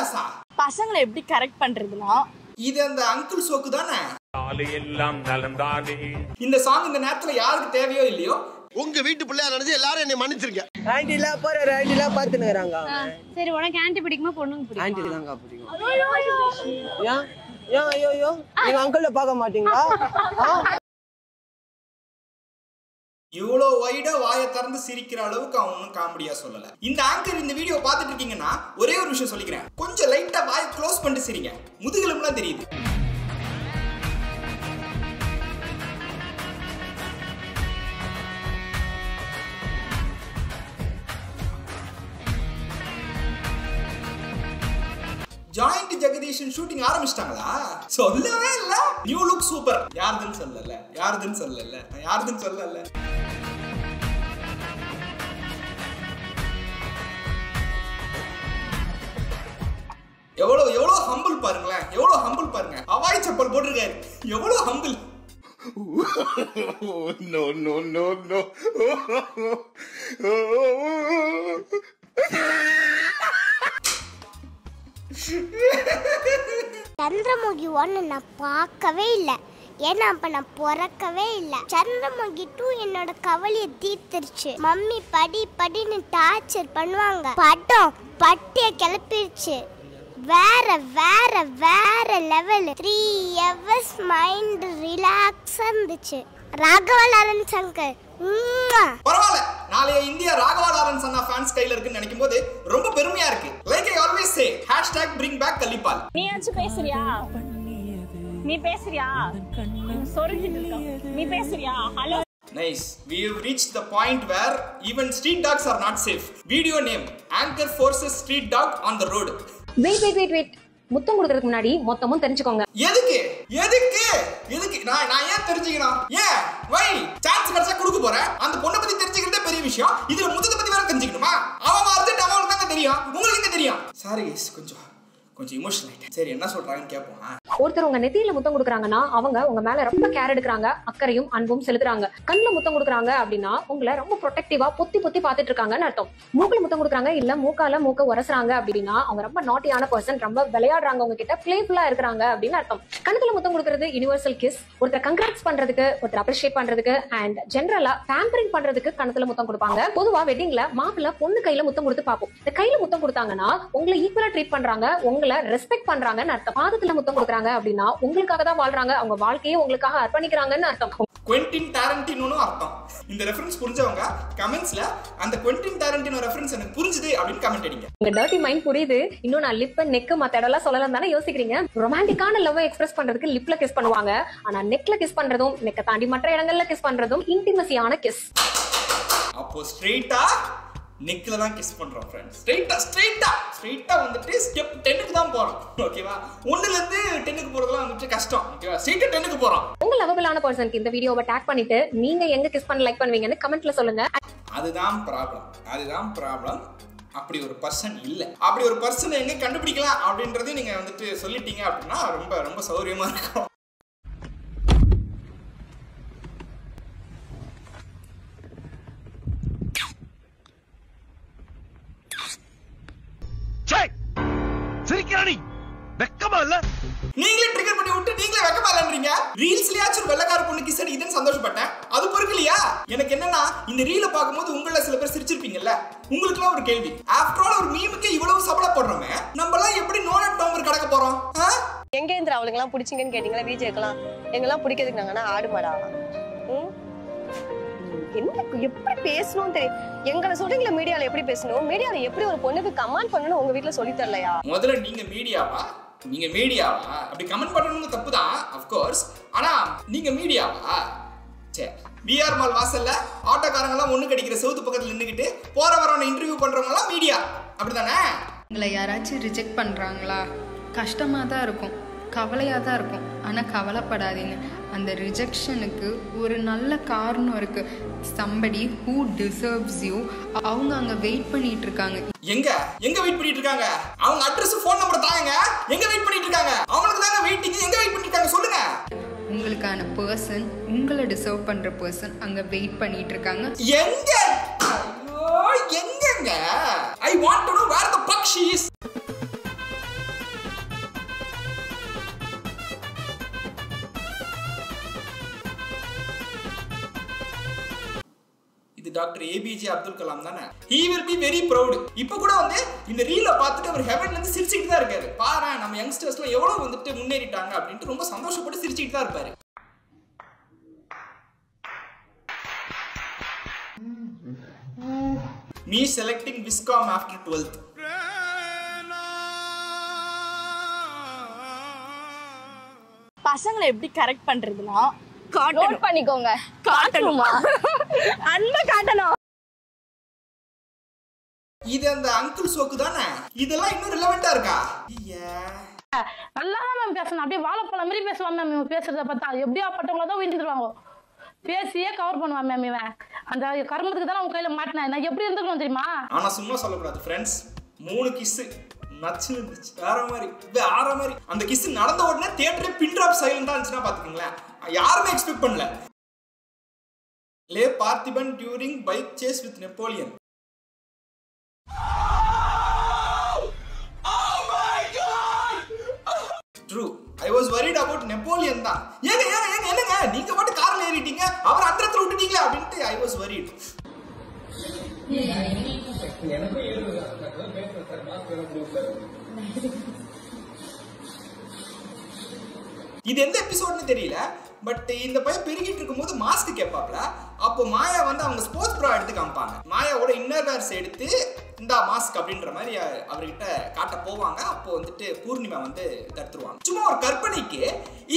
கிளாஸா பசங்களை எப்படி கரெக்ட் பண்றதுனா இது அந்த அங்கிள் சோக்கு தானே? எல்லாம் நலந்தானே இந்த சாங் இந்த நேரத்துல யாருக்கு தேவையோ இல்லையோ? உங்க வீட்டு பிள்ளையா நினைச்சு எல்லாரும் என்னை மன்னிச்சிருங்க. ஆண்டிலாம் போற ஆண்டிலாம் பாத்துனுக்குறாங்க. சரி உனக்கு ஆன்டி பிடிக்குமா பொண்ணுங்க பிடிக்குமா? ஆண்டி தாங்க பிடிக்கும். ஏன்? ஏன் ஐயோ ஐயோ? நீங்க அங்கிள பார்க்க மாட்டீங்களா? இவ்வளோ வைடா வாயை திறந்து சிரிக்கிற அளவுக்கு அவன் ஒன்றும் காமெடியா சொல்லல. இந்த ஆங்கர் இந்த வீடியோ பார்த்துட்டு இருக்கீங்கன்னா ஒரே ஒரு விஷயம் சொல்லிக்கிறேன். கொஞ்சம் லைட்டா வாயை க்ளோஸ் பண்ணிட்டு சிரிங்க. முதுகெலும்புலாம் தெரியுது. ஜாயிண்ட் ஜெகதீஷன் ஷூட்டிங் ஆரம்பிச்சிட்டாங்களா? சொல்லவே இல்ல. நியூ லுக் சூப்பர் யாருதுன்னு சொல்லல. யாருதுன்னு சொல்லல. யாருதுன்னு சொல்லல. எவ்வளவு எவ்வளவு ஹம்பிள் பாருங்களேன். எவ்வளவு ஹம்பிள் பாருங்க. ஹவாய் செப்பல் போட்டிருக்காரு. எவ்வளவு humble no no no no Chandramukhi ஒன்று நான் பார்க்கவே இல்லை. ஏன்னா அப்ப நான் பிறக்கவே இல்லை. சந்திரமுகி டூ என்னோட கவலையை தீர்த்துருச்சு. மம்மி படி படின்னு டார்ச்சர் பண்ணுவாங்க. படம் பட்டிய கிளப்பிடுச்சு வேற வேற வேற லெவல் த்ரீ ஹவர்ஸ் மைண்ட் ரிலாக்ஸா இருந்துச்சு. ராகவா லாரன்ஸ் அங்கிள் பரவாயில்ல. நாளைய இந்தியா ராகவா லாரன்ஸ் அண்ணா ஃபேன்ஸ் கையில இருக்குன்னு நினைக்கும் போது ரொம்ப பெருமையா இருக்கு. Like I always say hashtag bring back கள்ளிப்பால். நீயாச்சும் பேசுறியா? நீ பேசுறியா? சொரிஞ்சிட்டு நீ பேசுறியா? Hello Nice. We have reached the point where even street dogs are not safe. Video name Anchor forces street dog on the road. Wait wait wait wait முத்தம் கொடுக்கறதுக்கு முன்னாடி மொத்தமும் தெரிஞ்சுக்கோங்க. எதுக்கு? எதுக்கு? எதுக்கு? நான் நான் ஏன் தெரிஞ்சுக்கணும்? ஏன்? வை சான்ஸ் கிடைச்சா கொடுக்க போறேன். அந்த பொண்ணை பத்தி தெரிஞ்சுக்கிறதே பெரிய விஷயம். இதுல முத்தத்தை பத்தி வேற தெரிஞ்சுக்கணுமா? அவன் அர்ஜென்ட் அவங்களுக்கு தாங்க தெரியும். உங்களுக்கு எங்க தெரியும்? சாரி கொஞ்சம் கொஞ்சம் இமோஷனல் ஆயிட்டேன். சரி என்ன சொல்றாங்கன்னு கேட்போம் ஆ. ஒருத்தர் உங்க நெத்தியில முத்தம் கொடுக்குறாங்கன்னா அவங்க உங்க மேல ரொம்ப கேர் எடுக்கிறாங்க அக்கறையும் அன்பும் செலுத்துறாங்க. கண்ணுல முத்தம் கொடுக்குறாங்க அப்படின்னா உங்களை ரொம்ப ப்ரொடெக்டிவா பொத்தி பொத்தி பாத்துட்டு இருக்காங்கன்னு அர்த்தம். மூக்குல முத்தம் கொடுக்குறாங்க இல்ல மூக்கால மூக்க உரசுறாங்க அப்படின்னா அவங்க ரொம்ப நாட்டியான பர்சன் ரொம்ப விளையாடுறாங்க உங்ககிட்ட பிளேஃபுல்லா இருக்கிறாங்க அப்படின்னு அர்த்தம். கணத்துல முத்தம் கொடுக்கறது யூனிவர்சல் கிஸ் ஒருத்தர் கங்க்ராட்ஸ் பண்றதுக்கு ஒருத்தர் அப்ரிஷியேட் பண்றதுக்கு அண்ட் ஜென்ரலா பேம்பரிங் பண்றதுக்கு கணத்துல முத்தம் கொடுப்பாங்க. பொதுவா வெட்டிங்ல மாப்பிள்ள பொண்ணு கையில முத்தம் கொடுத்து பார்ப்போம். இந்த கையில முத்தம் கொடுத்தாங்கன்னா உங்களை ஈக்குவலா ட்ரீட் பண்றாங்க உங்களை ரெஸ்பெக்ட் பண்றாங்கன்னு அர்த்தம். பாதத்துல முத்தம் கொடுக்குறாங்க அப்படின்னா உங்களுக்காக தான் வாழ்றாங்க. அவங்க வாழ்க்கையே உங்களுக்காக அர்ப்பணிக்கிறாங்கன்னு அர்த்தம். குவென்டின் டாரண்டினோன்னு அர்த்தம். இந்த ரெஃபரன்ஸ் புரிஞ்சவங்க கமெண்ட்ஸ்ல அந்த குவென்டின் டாரண்டினோ ரெஃபரன்ஸ் எனக்கு புரிஞ்சுது அப்படின்னு கமெண்ட் அடிங்க. உங்க டர்ட்டி மைண்ட் புரியுது. இன்னும் நான் லிப் நெக் மத்த இடம்லாம் சொல்லலாம் தானே யோசிக்கிறீங்க? ரொமான்டிக்கான லவ் எக்ஸ்பிரஸ் பண்றதுக்கு லிப்ல கிஸ் பண்ணுவாங்க. ஆனா நெக்ல கிஸ் பண்றதும் நெக்க தாண்டி மற்ற இடங்கள்ல கிஸ் பண்றதும் இன்டிமசியான கிஸ் அப்போ ஸ்ட்ரெயிட்டா நெக்ல தான் கிஸ் பண்றோம் ஃப்ரெண்ட்ஸ் ஸ்ட்ரெயிட்டா ஸ்ட்ரெயிட்டா ஸ்ட்ரெயிட்டா வந்துட்டு ஸ்டெப் டென்னுக்கு தான் போறோம். ஓகேவா ஒண்ணுல இருந்து டென்னுக்கு போறதுலாம் வந்துட்டு கஷ்டம். ஓகேவா ஸ்ட்ரெயிட்டா டென்னுக்கு போறோம். உங்க லவபிளான பர்சனுக்கு இந்த வீடியோவை டேக் பண்ணிட்டு நீங்க எங்க கிஸ் பண்ண லைக் பண்ணுவீங்கன்னு கமெண்ட்ல சொல்லுங்க. அதுதான் ப்ராப்ளம் அதுதான் ப்ராப்ளம் அப்படி ஒரு பர்சன் இல்ல. அப்படி ஒரு பர்சனை எங்க கண்டுபிடிக்கலாம் அப்படின்றதையும் நீங்க வந்துட்டு சொல்லிட்டீங்க அப்படின்னா ரொம்ப ரொம்ப சௌரியமா இருக்கும். இல்ல நீங்களே ட்ரிகர் பண்ணி விட்டு நீங்களே வெக்கமாலன்றீங்க ரீல்ஸ்லயாச்சும் ஒரு வெள்ளக்கார பொண்ணு கிஸ் அடிக்குதுன்னு சந்தோஷப்பட்டேன். அது பொறுக்கலையா? எனக்கு என்னன்னா இந்த ரீலை பார்க்கும்போது உங்கள சில பேர் சிரிச்சிருப்பீங்கல்ல? உங்களுக்குலாம் ஒரு கேள்வி. ஆஃப்டர் ஆல் ஒரு மீமுக்கு இவ்வளவு சபலப்படுறோமே நம்மலாம் எப்படி நோனட் நம்பர் கடக்க போறோம்? எங்க இருந்து அவளுங்க எல்லாம் பிடிச்சிங்கன்னு கேட்டீங்களா விஜய்க்கெல்லாம்? எங்கெல்லாம் பிடிக்கிறதுக்கு நாங்கன்னா ஆடு மாடா? ம்? என்ன எப்படி பேசணும் தெரியும் எங்களை சொல்றீங்களா மீடியால எப்படி பேசணும்? மீடியால எப்படி ஒரு பொண்ணுக்கு கமெண்ட் பண்ணணும் உங்க வீட்ல சொல்லி தரலையா? முதல்ல நீங்க மீடியாவா நீங்க மீடியாவா அப்படி கமெண்ட் பண்ணணும்னு தப்பு தான் அஃப்கோர்ஸ் ஆனா நீங்க மீடியாவா சரி பிஆர் மால் வாசல்ல ஆட்டோக்காரங்க எல்லாம் ஒண்ணு கடிக்கிற செவுத்து பக்கத்துல நின்னுக்கிட்டு போற வரவன இன்டர்வியூ பண்றவங்க எல்லாம் மீடியா அப்படிதானே உங்களை யாராச்சும் ரிஜெக்ட் பண்ணுறாங்களா கஷ்டமாக தான் இருக்கும். கவலையாக தான் இருக்கும். ஆனால் கவலைப்படாதீங்க. அந்த ரிஜெக்ஷனுக்கு ஒரு நல்ல காரணம் இருக்குது சம்படி ஹூ டிசர்வ்ஸ் யூ அவங்க அங்கே வெயிட் பண்ணிட்டு இருக்காங்க. எங்க? எங்க வெயிட் பண்ணிட்டு இருக்காங்க? அவங்க அட்ரஸ் ஃபோன் நம்பர் தாங்க எங்க வெயிட் பண்ணிட்டு இருக்காங்க? அவங்களுக்கு தாங்க வெயிட்டிங் எங்க வெயிட் பண்ணிட்டு இருக்காங்க? சொல்லுங்க. உங்களுக்கான பர்சன் உங்களை டிசர்வ் பண்ணுற பர்சன் அங்கே வெயிட் பண்ணிட்டு இருக்காங்க. எங்க? ஐயோ எங்கங்க? I want to know where the buck she is doctor APJ Abdul Kalam தானே? He will be very proud இப்போ கூட வந்து இந்த ரீலை பார்த்துட்டு அவர் ஹெவன்ல இருந்து சிரிச்சுட்டு தான் இருக்காரு. பாரு நம்ம யங்ஸ்டர்ஸ்லாம் எவ்வளவு வந்துட்டு முன்னேறிட்டாங்க அப்படின்ட்டு ரொம்ப சந்தோஷப்பட்டு சிரிச்சுட்டு தான் இருப்பாரு. Me selecting viscom after twelfth பசங்களை எப்படி கரெக்ட் பண்றதுன்னா நோட் பண்ணிக்கோங்க. காட்டணுமா. அன்பை காட்டணும். இது அந்த அங்கிள் சோக்கு தானே? இதெல்லாம் இன்னும் ரிலவெண்டா இருக்கா? ஐயா நல்லா தான் மேம் பேசணும் அப்படியே வாழைப்பழம் மாதிரி பேசுவான் மேம் இவன். பேசுறத பார்த்தா எப்படியா பட்டவங்கள தான் விழுந்துருவாங்க பேசியே கவர் பண்ணுவான் மேம் இவன். அந்த கர்மத்துக்கு தான் அவன் கையில மாட்டினேன். நான் எப்படி இருந்துக்கணும் தெரியுமா? ஆனா சும்மா சொல்லக்கூடாது ஃப்ரெண்ட்ஸ் மூணு கிஸ் நச்சு வேற மாதிரி. வேற மாதிரி. அந்த கிஸ் நடந்த உடனே தியேட்டரே பின் ட்ராப் சைலண்டா இருந்துச்சுன்னா பாத்துக்கோங்களேன். யாருமே எக்ஸ்பெக்ட் பண்ணல. லே Parthiban during bike chase with Napoleon true I was worried about Napoleon தான். இது எந்த எபிசோட்னு தெரியல பட் இந்த பையன் பெருகிட்டு இருக்கும்போது மாஸ்க் கேட்பாப்ல. அப்போ மாயா வந்து அவங்க ஸ்போர்ட்ஸ் ப்ரா எடுத்து காமிப்பாங்க. மாயாவோட இன்னர் வேர்ஸ் எடுத்து இந்த மாஸ்க் அப்படின்ற மாதிரி அவர்கிட்ட காட்ட போவாங்க. அப்போ வந்துட்டு பூர்ணிமா வந்து தடுத்துருவாங்க. சும்மா ஒரு கற்பனைக்கு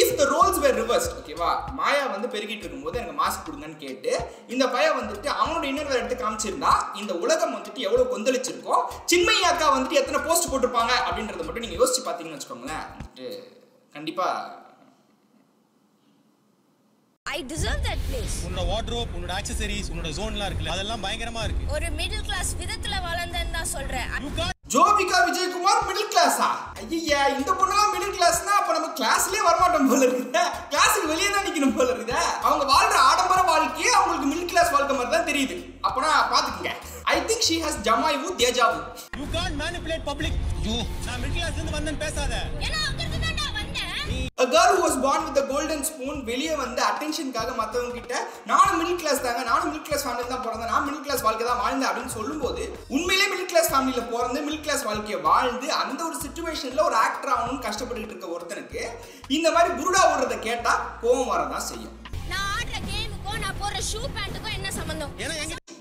if the roles were reversed ஓகேவா மாயா வந்து பெருகிட்டு இருக்கும்போது எனக்கு மாஸ்க் கொடுங்கன்னு கேட்டு இந்த பையன் வந்துட்டு அவனோட இன்னொரு எடுத்து காமிச்சிருந்தா இந்த உலகம் வந்துட்டு எவ்வளவு கொந்தளிச்சிருக்கோம் சின்மையா அக்கா வந்துட்டு எத்தனை போஸ்ட் போட்டிருப்பாங்க அப்படின்றத மட்டும் நீங்க யோசிச்சு பார்த்தீங்கன்னு வச்சுக்கோங்களேன். வந்துட்டு கண்டிப்பா ஐ டிசர்வ் தட் பிளேஸ் உன்னோட வார்ட்ரோப் உன்னோட ஆக்சசரிஸ் உன்னோட ஜோன்லாம் இருக்குல்ல அதெல்லாம் பயங்கரமா இருக்கு. ஒரு மிடில் கிளாஸ் விதத்துல வளர்ந்தேன்னு தான் சொல்றேன். ஜோபிகா விஜயகுமார் மிடில் கிளாஸா ஐயா இந்த பொண்ணுலாம் மிடில் கிளாஸ்னா அப்ப நம்ம கிளாஸ்லயே வரமாட்டோம் போல இருக்குது. கிளாஸுக்கு வெளியே தான் நிக்கணும் போல இருக்குது. அவங்க வாழ்ற ஆடம்பர வாழ்க்கையே அவங்களுக்கு மிடில் கிளாஸ் வாழ்க்கை மாதிரி தான் தெரியுது. அப்பனா பாத்துக்கங்க. I think she has ஜமாய்வு deja vu you can't manipulate public you நான் மிடில் கிளாஸ்ல இருந்து வந்தேன்னு பேசாத. A girl who was born with a golden spoon வெளியே வந்து அட்டென்ஷனுக்காக மத்தவங்க கிட்ட நானும் மிடில் கிளாஸ் தாங்க நானும் மிடில் கிளாஸ் ஃபேமிலி தான் பிறந்தேன் நான் மிடில் கிளாஸ் வாழ்க்கை தான் வாழ்ந்தேன் அப்படின்னு சொல்லும்போது உண்மையிலே மிடில் கிளாஸ் ஃபேமிலியில பிறந்து மிடில் கிளாஸ் வாழ்க்கையை வாழ்ந்து அந்த ஒரு சுச்சுவேஷன்ல ஒரு ஆக்டர் ஆகணும்னு கஷ்டப்பட்டுட்டு இருக்க ஒருத்தனுக்கு இந்த மாதிரி புருடா ஓடுறத கேட்டா கோவம் வரதான் செய்யும். நான் ஆடுற கேமுக்கும் நான் போடுற ஷூ பேண்ட்டுக்கும் என்ன சம்பந்தம்?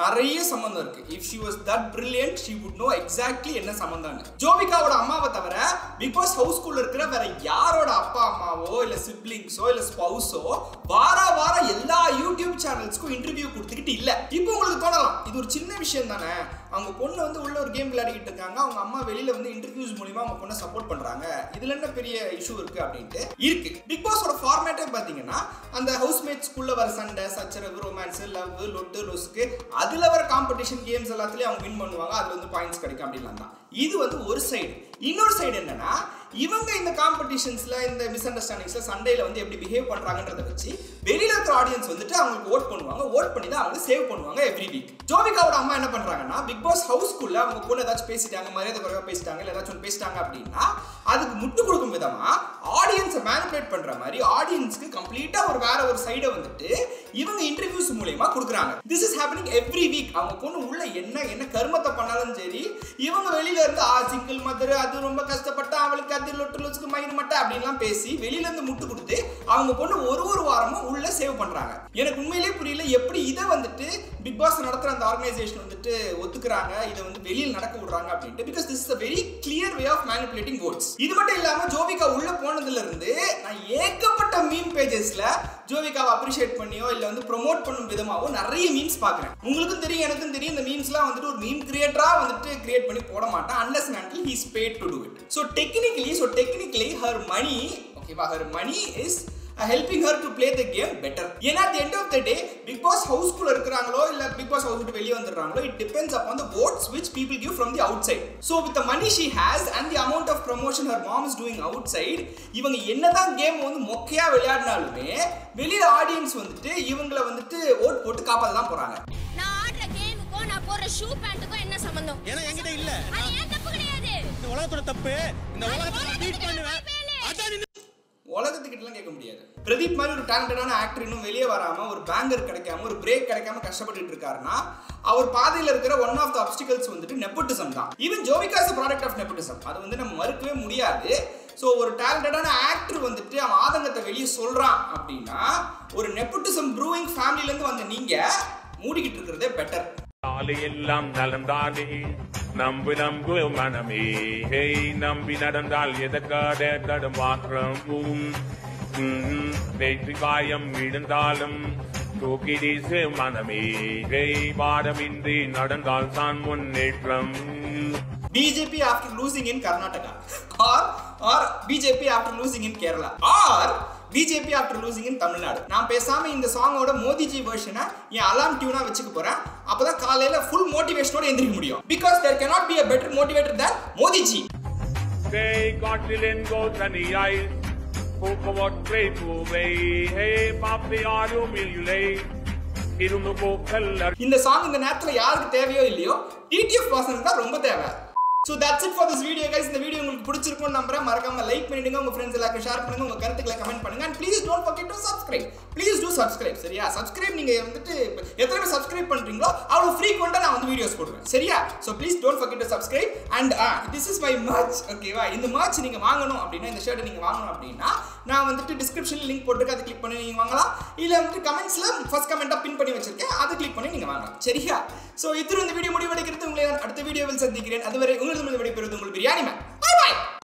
நிறைய சம்பந்தம் இருக்கு. If she was that brilliant she would know exactly என்ன சம்பந்தம்னு. ஜோபிகாவோட அம்மாவை தவிர பிக் பாஸ் ஹவுஸ்குள்ள இருக்கிற வேற யாரோட அப்பா அம்மாவோ இல்ல சிப்ளிங்ஸோ இல்ல ஸ்பௌஸோ வார வாரம் எல்லா யூடியூப் சேனல்ஸ்க்கும் இன்டர்வியூ கொடுத்துக்கிட்டு இல்ல. இப்போ உங்களுக்கு தோணலாம். இது ஒரு சின்ன விஷயம் தானே. அவங்க பொண்ணு வந்து உள்ள ஒரு கேம் விளையாடிக்கிட்டு இருக்காங்க. அவங்க அம்மா வெளியில வந்து இன்டர்வியூஸ் மூலியமா அவங்க பொண்ணை சப்போர்ட் பண்றாங்க. இதுல என்ன பெரிய இஷ்யூ இருக்கு அப்படின்ட்டு இருக்கு. பிக் பாஸோட ஃபார்மேட்டே பாத்தீங்கன்னா அந்த ஹவுஸ்மேட்ஸ்குள்ள வர சண்டை சச்சரவு ரொமான்ஸ் லவ் லொட்டு லொஸ்க்கு அதுல வர காம்படிஷன் கேம்ஸ் எல்லாத்துலயும் அவங்க வின் பண்ணுவாங்க. அதுல வந்து பாயிண்ட்ஸ் கிடைக்கும் அப்படின்லாம் தான். இது வந்து ஒரு சைடு இன்னொரு சைடு என்னன்னா இவங்க இந்த காம்படிஷன்ஸ்ல இந்த மிஸ் அண்டர்ஸ்டாண்டிங்ஸ்ல சண்டையில வந்து எப்படி பிஹேவ் பண்றாங்கன்றத வச்சு வெளியில இருக்கிற ஆடியன்ஸ் வந்துட்டு அவங்களுக்கு ஓட் பண்ணுவாங்க. ஓட் பண்ணி தான் அவங்க சேவ் பண்ணுவாங்க எவ்ரி வீக் ஜோவிகாவோட அம்மா என்ன பண்றாங்கன்னா பிக் பாஸ் ஹவுஸ்க்குள்ள அவங்க பொண்ணு ஏதாச்சும் பேசிட்டாங்க மரியாதை குறைவா பேசிட்டாங்க இல்ல ஏதாச்சும் பேசிட்டாங்க அப்படின்னா அதுக்கு முட்டு கொடுக்கும் விதமா ஆடியன்ஸை மேனிபுலேட் பண்ற மாதிரி ஆடியன்ஸ்க்கு கம்ப்ளீட்டா ஒரு வேற ஒரு சைடை வந்துட்டு இவங்க இன்டர்வியூஸ் மூலயமா கொடுக்குறாங்க. This is happening every week அவங்க பொண்ணு உள்ள என்ன என்ன கருமத்தை பண்ணாலும் சரி இவங்க வெளியில இருந்து ஆ சிங்கிள் மதர் அது ரொம்ப கஷ்டப்பட்டா அவளுக்கு அது லொட்டு லொச்சுக்கு மயிர் மட்டை அப்படின்லாம் பேசி வெளியில இருந்து முட்டு கொடுத்து அவங்க பொண்ணு ஒரு ஒரு வாரமும் உள்ள சேவ் பண்றாங்க. எனக்கு உண்மையிலேயே புரியல எப்படி இதை வந்துட்டு பிக் பாஸ் நடத்துற அந்த ஆர்கனைசேஷன் வந்துட்டு கொடுக்குறாங்க இதை வந்து வெளியில் நடக்க விடுறாங்க அப்படின்ட்டு because this is very clear way of manipulating votes இது மட்டும் இல்லாம ஜோவிகா உள்ள போனதுல இருந்து நான் ஏகப்பட்ட மீம் பேஜஸ்ல ஜோவிகாவை அப்ரிஷியேட் பண்ணியோ இல்ல வந்து ப்ரோமோட் பண்ணும் விதமாவோ நிறைய மீம்ஸ் பாக்குறேன் உங்களுக்கும் தெரியும் எனக்கும் தெரியும் இந்த மீம்ஸ்லாம் வந்துட்டு ஒரு மீம் கிரியேட்டரா வந்துட்டு கிரியேட் பண்ணி போட மாட்டேன் unless until he's had to do it so technically so technically her money ஓகேவா her money is helping her to play the game better ஏன்னா the end of the day Bigg Boss ஹவுஸ்குள்ள இருக்கிறாங்களோ இல்ல Bigg Boss house விட்டு வெளியே வந்துடுறாங்களோ it depends upon the votes which people give from the outside. So with the money she has and the amount of promotion her mom is doing outside இவங்க என்னதான் game வந்து மொக்கையா விளையாடினாலுமே வெளியில audience வந்துட்டு இவங்கள வந்துட்டு ஓட் போட்டு காப்பாத்த தான் போறாங்க. நான் ஆடுற கேமுக்கும் நான் போடுற ஷூ பேண்ட்டுக்கும் என்ன சம்பந்தம்? ஏன்னா என்கிட்ட இல்ல. அது ஏன் தப்பு கிடையாது? இந்த உலகத்தோட தப்பு. இந்த உலகத்தை நான் பீட் பண்ணுவேன். உலகத்துக்கிட்டலாம் கேட்க முடியாது. பிரதீப் மாதிரி ஒரு டேலண்டடான ஆக்டர் இன்னும் வெளியே வராமல் ஒரு பேங்கர் கிடைக்காம ஒரு பிரேக் கிடைக்காம கஷ்டப்பட்டு இருக்காருன்னா அவர் பாதையில் இருக்கிற ஒன் ஆஃப் த அப்டிகல்ஸ் வந்துட்டு நெப்போட்டிசம் தான். Even Jovika's product of nepotism அது வந்து நம்ம மறுக்கவே முடியாது. ஸோ ஒரு டேலண்டடான ஆக்டர் வந்துட்டு அவன் ஆதங்கத்தை வெளியே சொல்கிறான் அப்படின்னா ஒரு நெப்போட்டிசம் ப்ரூவிங் ஃபேமிலிலேருந்து வந்த நீங்கள் மூடிக்கிட்டு இருக்கிறதே பெட்டர் எல்லாம் நலந்தானே நம்பு நம்பு மனமே. நம்பி நடந்தால் எதற்காக தடுமாற்றமும் வெற்றி காயம் விழுந்தாலும் தூக்கிடீசு மனமே. பாடமின்றி நடந்தால் தான் முன்னேற்றம் BJP after losing in Karnataka or or BJP after losing in Kerala or BJP after losing in Tamil Nadu நான் பேசாம இந்த சாங்கோட மோதிஜி வெர்ஷனை என் அலாம் டியூனா வச்சுக்க போறேன். அப்பதான் காலையில ஃபுல் மோட்டிவேஷனோட எந்திரிக்க முடியும். பிகாஸ் தேர் மோதிஜி. போக்குவற்றை பூவை ஹே பாப்பி யாரும் இல்லை இரும்பு போக்கல் இந்த சாங் இந்த நேரத்துல யாருக்கு தேவையோ இல்லையோ டிடிஎஃப் பர்சனுக்கு தான் ரொம்ப தேவை. So that's it for this video guys இந்த வீடியோ உங்களுக்கு பிடிச்சிருக்கும்னு நம்புறேன். மறக்காம லைக் பண்ணிடுங்க. உங்க ஃப்ரெண்ட்ஸ் எல்லாருக்கும் ஷேர் பண்ணுங்க. உங்க கருத்துக்களை கமெண்ட் பண்ணுங்க. And please don't forget to subscribe please do subscribe சரியா? சப்ஸ்கிரைப் நீங்க வந்துட்டு எத்தனை பேர் சப்ஸ்கிரைப் பண்றீங்களோ அவ்வளோ ஃப்ரீக்வெண்டா நான் வந்து வீடியோஸ் போடுவேன் சரியா? So please don't forget to subscribe and this is my merch ஓகேவா இந்த மர்ச் நீங்க வாங்கணும் அப்படின்னா இந்த ஷர்ட்டை நீங்க வாங்கணும் அப்படின்னா நான் வந்துட்டு டிஸ்கிரிப்ஷன்ல லிங்க் போட்டுருக்கு. அதை கிளிக் பண்ணி நீங்க வாங்கலாம். இல்ல வந்துட்டு கமெண்ட்ஸ்ல ஃபர்ஸ்ட் கமெண்ட்டாக பின் பண்ணி வச்சிருக்கேன். அதை கிளிக் பண்ணி நீங்க வாங்கலாம் சரியா? ஸோ இத்திரு இந்த வீடியோ முடிவடைக்கிறது உங்களை நான் அடுத்த வீடியோவில் சந்திக்கிறேன். அதுவரை உங்களது விடைபெறுவது உங்கள் பிரியாணி மேன்